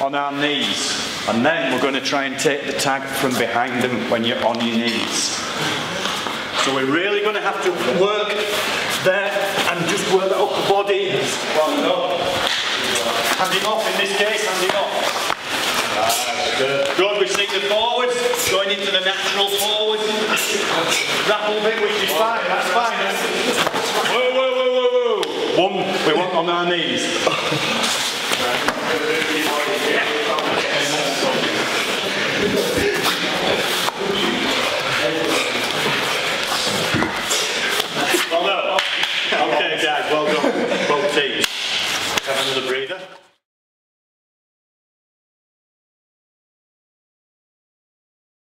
on our knees. And then we're going to try and take the tag from behind them when you're on your knees. So we're really going to have to work there and just work the upper body. Handing off in this case, handing off. Good, we sneak the forwards, going into the natural forward. Grapple bit, which is fine, that's fine. Whoa, whoa, whoa, whoa, whoa. One, we want on our knees. Well done. Okay, guys, well done. Both teams. Have another breather.